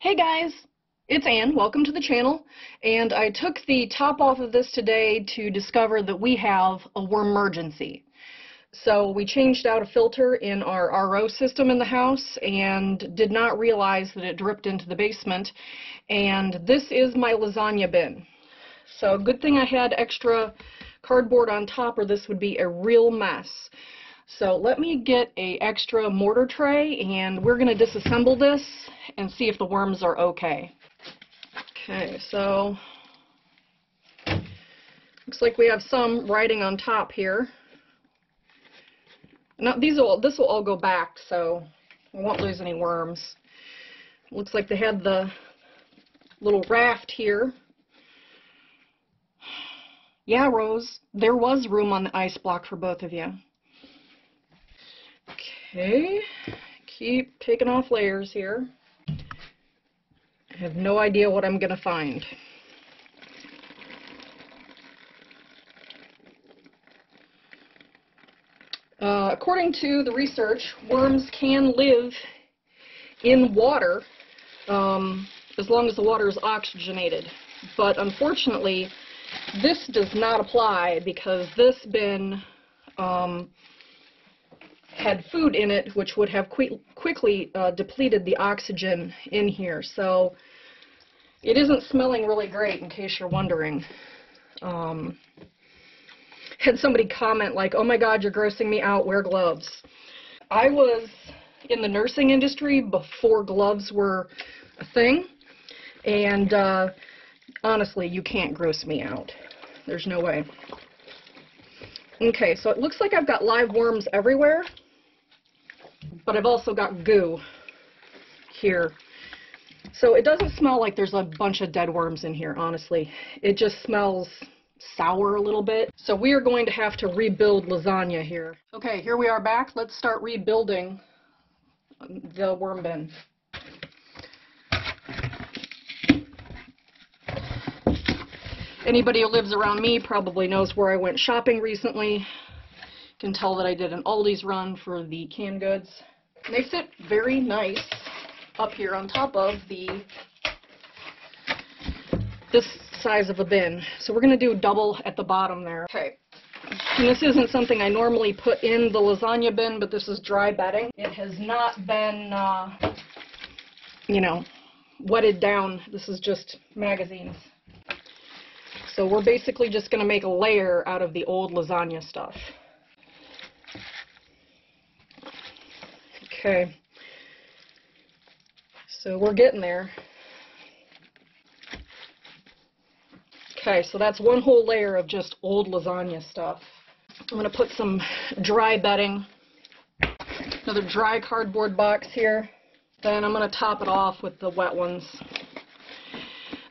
Hey guys, it's Ann. Welcome to the channel. And I took the top off of this today to discover that we have a worm emergency. So we changed out a filter in our RO system in the house and did not realize that it dripped into the basement. And this is my lasagna bin. So good thing I had extra cardboard on top or this would be a real mess. So let me get a extra mortar tray and we're going to disassemble this and see if the worms are okay. Okay, so looks like we have some writing on top here. Now these will this will all go back, so we won't lose any worms. Looks like they had the little raft here. Yeah, Rose, there was room on the ice block for both of you. Okay, keep taking off layers here. I have no idea what I'm going to find. Uh, according to the research, worms can live in water um, as long as the water is oxygenated. But unfortunately, this does not apply because this bin um, had food in it, which would have quickly uh, depleted the oxygen in here. So it isn't smelling really great, in case you're wondering. Um, had somebody comment like, oh my god, you're grossing me out, wear gloves. I was in the nursing industry before gloves were a thing, and uh, honestly, you can't gross me out. There's no way. Okay, so it looks like I've got live worms everywhere but I've also got goo here. So it doesn't smell like there's a bunch of dead worms in here, honestly. It just smells sour a little bit. So we are going to have to rebuild lasagna here. Okay, here we are back. Let's start rebuilding the worm bin. Anybody who lives around me probably knows where I went shopping recently You can tell that I did an Aldi's run for the canned goods. And they fit very nice up here on top of the this size of a bin. So we're going to do double at the bottom there. Okay. And this isn't something I normally put in the lasagna bin, but this is dry bedding. It has not been, uh, you know, wetted down. This is just magazines. So we're basically just going to make a layer out of the old lasagna stuff. Okay. So we're getting there. Okay, so that's one whole layer of just old lasagna stuff. I'm going to put some dry bedding, another dry cardboard box here. Then I'm going to top it off with the wet ones.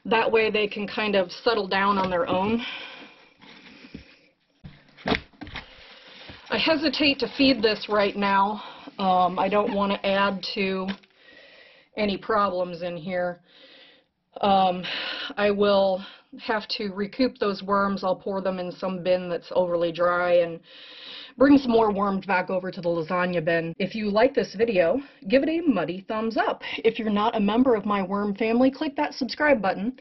That way they can kind of settle down on their own. I hesitate to feed this right now um, I don't want to add to any problems in here. Um, I will have to recoup those worms. I'll pour them in some bin that's overly dry and bring some more worms back over to the lasagna bin. If you like this video, give it a muddy thumbs up. If you're not a member of my worm family, click that subscribe button.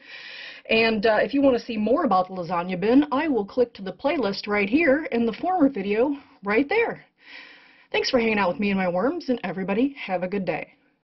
And uh, if you want to see more about the lasagna bin, I will click to the playlist right here in the former video right there. Thanks for hanging out with me and my worms, and everybody have a good day.